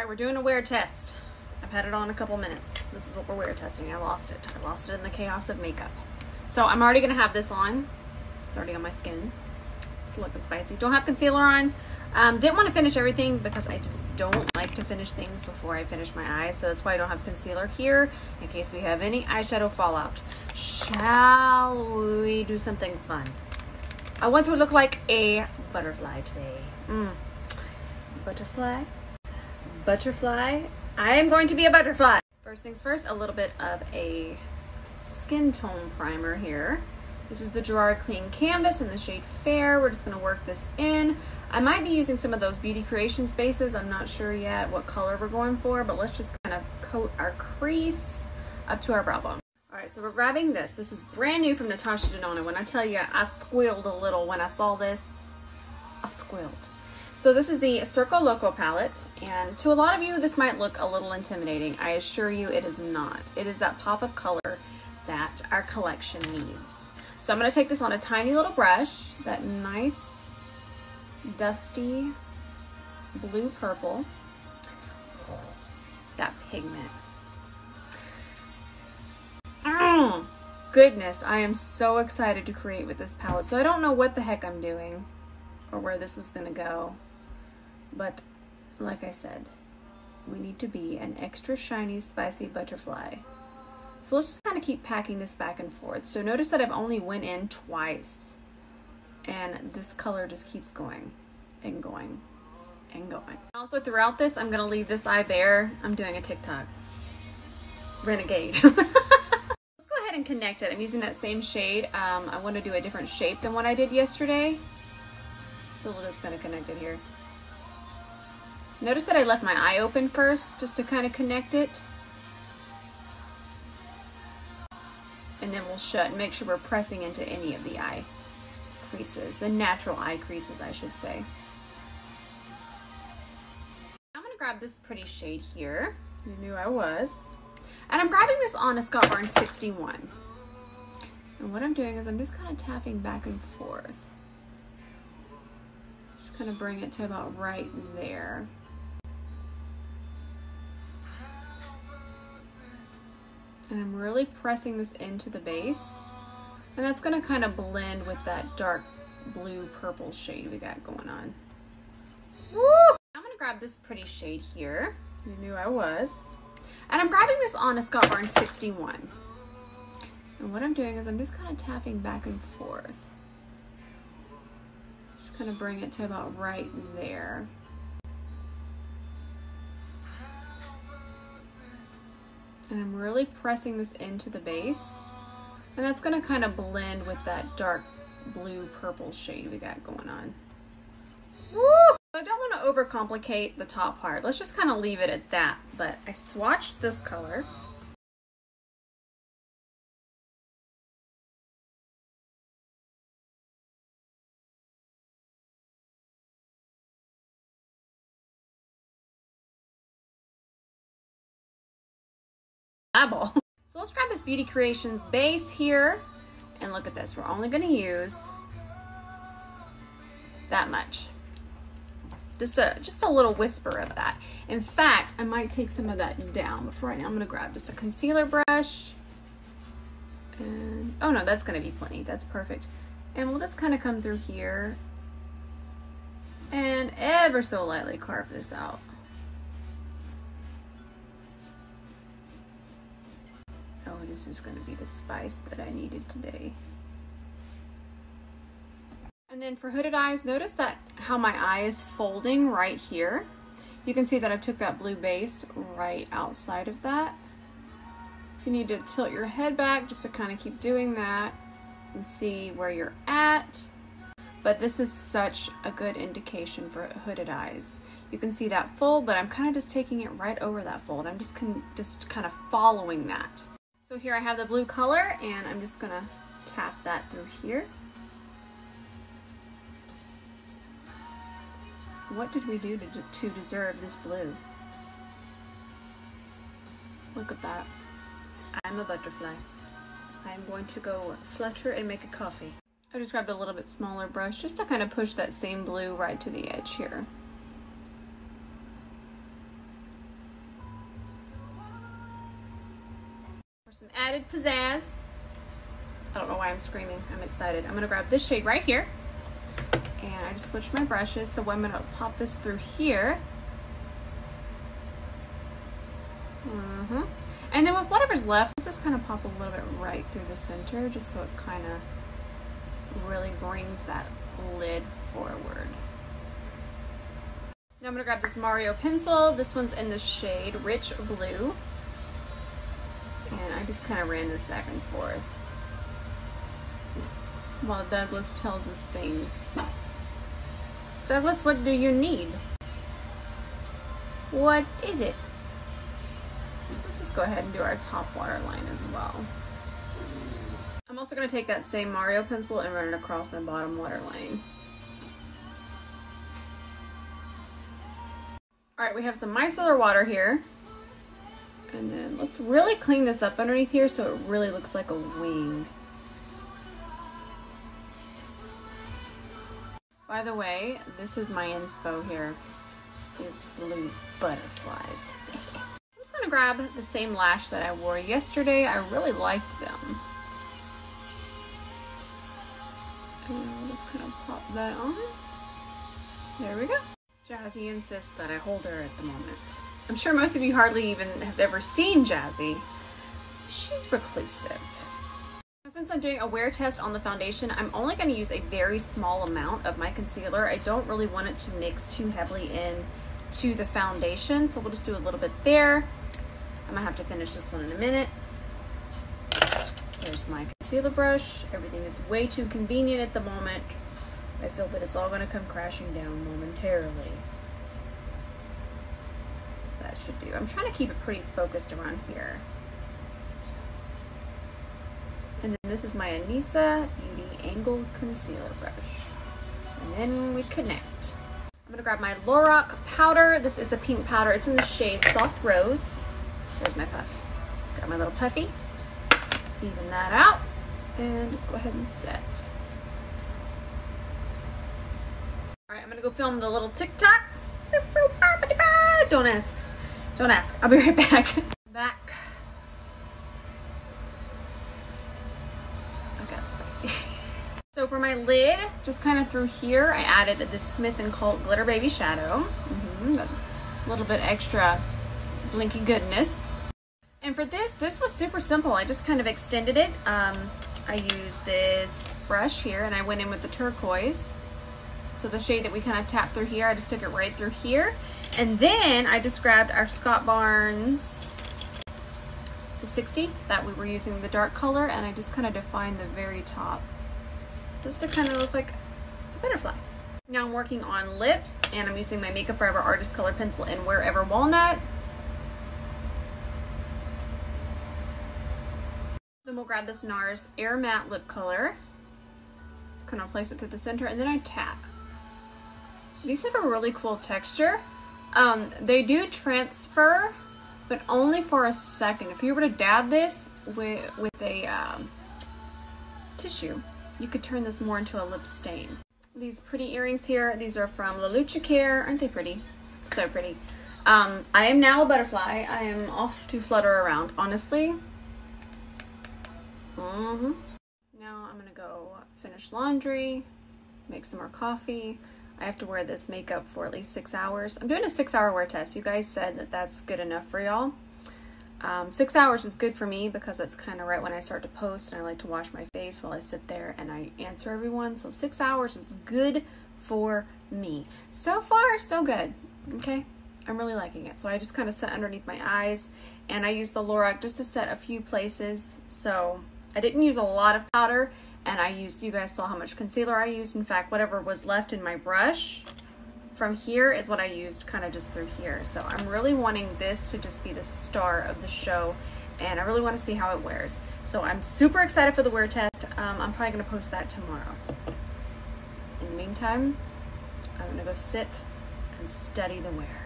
right, we're doing a wear test. I've had it on a couple minutes. This is what we're wear testing. I lost it. I lost it in the chaos of makeup. So I'm already gonna have this on. It's already on my skin. It's looking spicy. Don't have concealer on. Um, didn't want to finish everything because I just don't like to finish things before I finish my eyes. So that's why I don't have concealer here in case we have any eyeshadow fallout. Shall we do something fun? I want to look like a butterfly today. Mm. Butterfly? Butterfly? I am going to be a butterfly. First things first, a little bit of a skin tone primer here. This is the Gerard Clean Canvas in the shade Fair. We're just gonna work this in. I might be using some of those Beauty Creations bases. I'm not sure yet what color we're going for, but let's just kind of coat our crease up to our brow bone. All right, so we're grabbing this. This is brand new from Natasha Denona. When I tell you I squealed a little when I saw this, I squealed. So this is the Circo Loco palette, and to a lot of you, this might look a little intimidating. I assure you it is not. It is that pop of color that our collection needs. So I'm going to take this on a tiny little brush, that nice dusty blue purple, that pigment. Oh, goodness, I am so excited to create with this palette. So I don't know what the heck I'm doing or where this is going to go. But like I said, we need to be an extra shiny, spicy butterfly. So let's just kind of keep packing this back and forth. So notice that I've only went in twice and this color just keeps going and going and going. Also throughout this, I'm gonna leave this eye bare. I'm doing a TikTok. Renegade. let's go ahead and connect it. I'm using that same shade. Um, I wanna do a different shape than what I did yesterday. So we're just gonna connect it here. Notice that I left my eye open first just to kind of connect it. and then we'll shut and make sure we're pressing into any of the eye creases, the natural eye creases, I should say. I'm gonna grab this pretty shade here. You knew I was. And I'm grabbing this on a Scott Barnes 61. And what I'm doing is I'm just kind of tapping back and forth. Just kind of bring it to about right there. And I'm really pressing this into the base. And that's gonna kind of blend with that dark blue purple shade we got going on. Woo! I'm gonna grab this pretty shade here. You knew I was. And I'm grabbing this on a Scott Barnes 61. And what I'm doing is I'm just kind of tapping back and forth. Just kind of bring it to about right there. And I'm really pressing this into the base. And that's gonna kind of blend with that dark blue purple shade we got going on. Woo! I don't want to overcomplicate the top part. Let's just kind of leave it at that. But I swatched this color. Eyeball. So let's grab this Beauty Creations base here. And look at this, we're only gonna use that much. Just a, just a little whisper of that. In fact, I might take some of that down, but for right now I'm gonna grab just a concealer brush. And, oh no, that's gonna be plenty, that's perfect. And we'll just kind of come through here and ever so lightly carve this out. This is going to be the spice that I needed today. And then for hooded eyes, notice that how my eye is folding right here. You can see that I took that blue base right outside of that. If you need to tilt your head back just to kind of keep doing that and see where you're at. But this is such a good indication for hooded eyes. You can see that fold, but I'm kind of just taking it right over that fold. I'm just, just kind of following that. So here I have the blue color and I'm just gonna tap that through here. What did we do to, to deserve this blue? Look at that. I'm a butterfly. I'm going to go flutter and make a coffee. I just grabbed a little bit smaller brush just to kind of push that same blue right to the edge here. Added pizzazz. I don't know why I'm screaming. I'm excited. I'm gonna grab this shade right here. And I just switched my brushes. So I'm gonna pop this through here. Mm-hmm. And then with whatever's left, let's just kind of pop a little bit right through the center just so it kind of really brings that lid forward. Now I'm gonna grab this Mario pencil. This one's in the shade Rich Blue. And I just kind of ran this back and forth while Douglas tells us things. Douglas, what do you need? What is it? Let's just go ahead and do our top waterline as well. I'm also going to take that same Mario pencil and run it across my bottom waterline. Alright, we have some micellar water here. And then let's really clean this up underneath here so it really looks like a wing. By the way, this is my inspo here. These blue butterflies. I'm just gonna grab the same lash that I wore yesterday. I really liked them. And just kind of pop that on. There we go. Jazzy insists that I hold her at the moment. I'm sure most of you hardly even have ever seen Jazzy. She's reclusive. Since I'm doing a wear test on the foundation, I'm only going to use a very small amount of my concealer. I don't really want it to mix too heavily in to the foundation, so we'll just do a little bit there. I'm going to have to finish this one in a minute. There's my concealer brush. Everything is way too convenient at the moment. I feel that it's all going to come crashing down momentarily. That should do. I'm trying to keep it pretty focused around here. And then this is my Anisa Beauty Angled Concealer Brush. And then we connect. I'm gonna grab my Lorac powder. This is a pink powder. It's in the shade Soft Rose. There's my puff. Got my little puffy. Even that out. And just go ahead and set. All right, I'm gonna go film the little TikTok. Don't ask. Don't ask. I'll be right back. Back. Okay, that's messy. So for my lid, just kind of through here, I added this Smith & Cult Glitter Baby Shadow. Mm -hmm, a little bit extra blinky goodness. And for this, this was super simple. I just kind of extended it. Um, I used this brush here and I went in with the turquoise. So the shade that we kind of tapped through here, I just took it right through here. And then I just grabbed our Scott Barnes the 60 that we were using the dark color and I just kind of defined the very top just to kind of look like a butterfly. Now I'm working on lips and I'm using my Makeup Forever Artist Color Pencil in Wherever Walnut. Then we'll grab this NARS Air Matte Lip Color. Just kind of place it through the center and then I tap. These have a really cool texture. Um, they do transfer, but only for a second. If you were to dab this with, with a um, tissue, you could turn this more into a lip stain. These pretty earrings here, these are from La Lucci Care. Aren't they pretty? So pretty. Um, I am now a butterfly. I am off to flutter around, honestly. Mm -hmm. Now I'm gonna go finish laundry, make some more coffee. I have to wear this makeup for at least six hours. I'm doing a six hour wear test. You guys said that that's good enough for y'all. Um, six hours is good for me because that's kind of right when I start to post and I like to wash my face while I sit there and I answer everyone. So six hours is good for me. So far, so good. Okay, I'm really liking it. So I just kind of set underneath my eyes and I use the Lorac just to set a few places. So I didn't use a lot of powder and I used, you guys saw how much concealer I used. In fact, whatever was left in my brush from here is what I used kind of just through here. So I'm really wanting this to just be the star of the show and I really want to see how it wears. So I'm super excited for the wear test. Um, I'm probably going to post that tomorrow. In the meantime, I'm going to go sit and study the wear.